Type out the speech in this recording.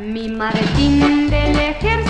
Mi maletín del ejército.